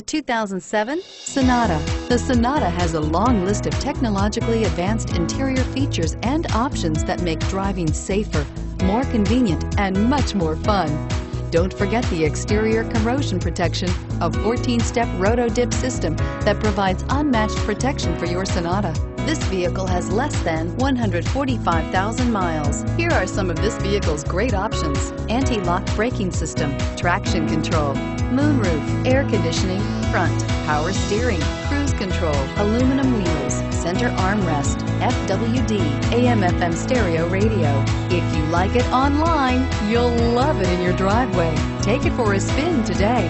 2007 Sonata. The Sonata has a long list of technologically advanced interior features and options that make driving safer, more convenient, and much more fun. Don't forget the exterior corrosion protection, a 14-step roto-dip system that provides unmatched protection for your Sonata. This vehicle has less than 145,000 miles. Here are some of this vehicle's great options. Anti-lock braking system, traction control, moonroof, air conditioning, front, power steering, cruise control, aluminum wheels, center armrest, FWD, AM FM stereo radio. If you like it online, you'll love it in your driveway. Take it for a spin today.